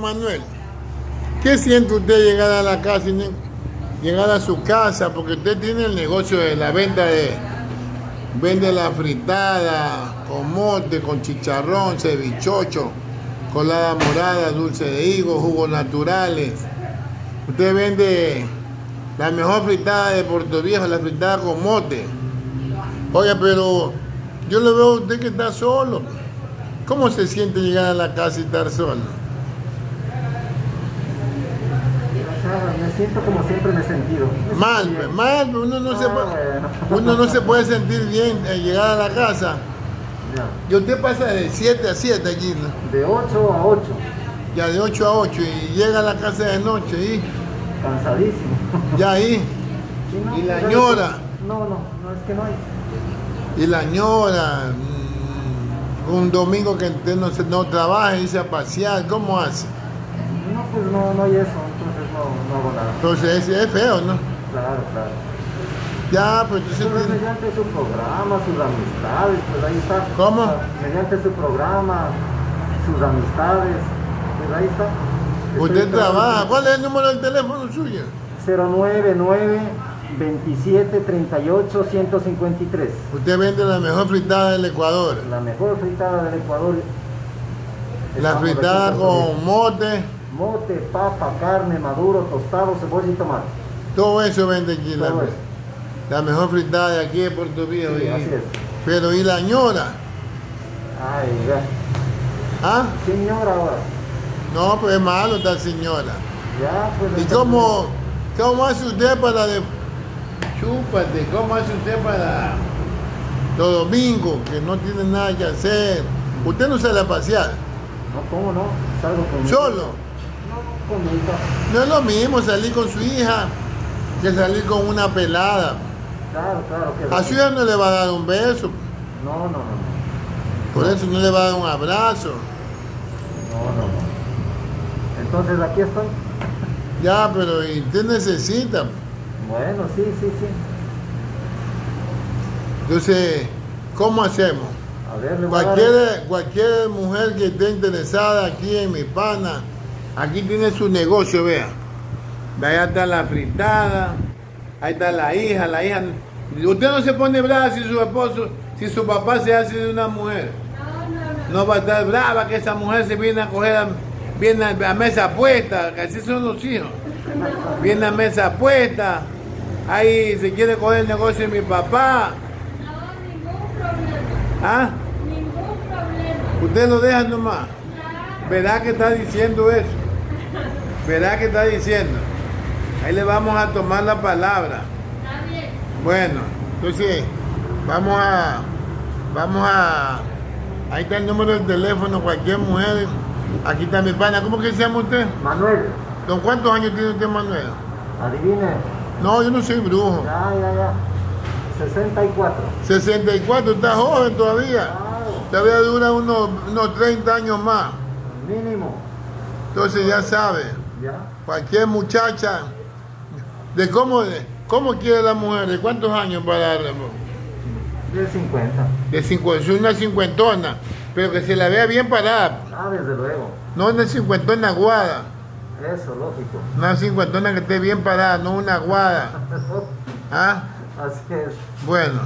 Manuel, ¿qué siente usted llegar a la casa, llegar a su casa? Porque usted tiene el negocio de la venta de, vende la fritada, con mote, con chicharrón, cevichocho, colada morada, dulce de higo, jugos naturales. Usted vende la mejor fritada de Puerto Viejo, la fritada con mote. Oiga, pero yo le veo a usted que está solo. ¿Cómo se siente llegar a la casa y estar solo? Me siento como siempre me he sentido. Me Mal, bien. mal, uno no, se Ah, puede, bueno. uno no se puede sentir bien al llegar a la casa. Ya. Y usted pasa de 7 a 7 aquí, ¿no? De 8 a 8, ya de 8 a 8 y llega a la casa de noche y cansadísimo. ya ahí, Sí, no, ¿Y la ñora? No, no, no es que no hay. y la ñora, mm, un domingo que usted no, se, no trabaja y se a pasear, ¿cómo hace? No, pues no, no hay eso, no, no hago nada. Entonces es, es feo, ¿no? Claro, claro. Ya, pues entonces Pero tiene- mediante su programa, sus amistades, pues ahí está. ¿Cómo? Mediante su programa, sus amistades, pues ahí está. Estoy usted trabaja. ¿Cuál es el número del teléfono suyo? 099 27 38 153. Usted vende la mejor fritada del Ecuador. La mejor fritada del Ecuador. La Estamos fritada con mote, Mote, papa, carne, maduro, tostado, cebolla y tomate. todo eso vende aquí. La, eso. la mejor fritada de aquí de Puerto Viejo. Sí, así es. Pero ¿y la ñora? Ay, ya. ¿Ah? Señora ahora. No, pues es malo esta señora. Ya, pues. ¿Y cómo, cómo hace usted para de... Chúpate, ¿cómo hace usted para los domingos que no tiene nada que hacer? Usted no sale a pasear, No, ¿cómo no? Salgo con solo. No, es lo mismo salir con su hija que salir con una pelada. Claro, claro. Que A su hija no le va a dar un beso, No, no, no. por eso no le va a dar un abrazo. No, no, no. Entonces aquí estoy. Ya, pero ¿y usted necesita. Bueno, sí, sí, sí. Entonces, ¿cómo hacemos? A ver, le voy a dar- cualquier mujer que esté interesada aquí en mi pana, aquí tiene su negocio, vea. Ve, Allá está la fritada, ahí está la hija, la hija. Usted no se pone brava si su esposo, si su papá se hace de una mujer. No va a estar brava que esa mujer se viene a coger a, viene a, a mesa puesta, que así son los hijos. Viene a mesa puesta, ahí se quiere coger el negocio de mi papá. No, ningún problema. ¿Ah? Ningún problema. Usted lo deja nomás. Claro. Verá que está diciendo eso. Verá que está diciendo. Ahí le vamos a tomar la palabra. Está bien. Bueno, entonces vamos a, vamos a, ahí está el número del teléfono, cualquier mujer. Aquí está mi pana. ¿Cómo que se llama usted? Manuel, ¿Con cuántos años tiene usted, Manuel? adivine. No, yo no soy brujo. Ya, ya, ya. 64. 64, está joven todavía. Claro, Todavía dura unos, unos 30 años más. mínimo. Entonces ya sabe. Cualquier muchacha, de cómo, de cómo quiere la mujer, de cuántos años para De 50. de cincuenta, una cincuentona, pero que se la vea bien parada, Ah, desde luego. no una cincuentona aguada, Eso, lógico. una cincuentona que esté bien parada, no una aguada. ¿Ah? Así es. Bueno.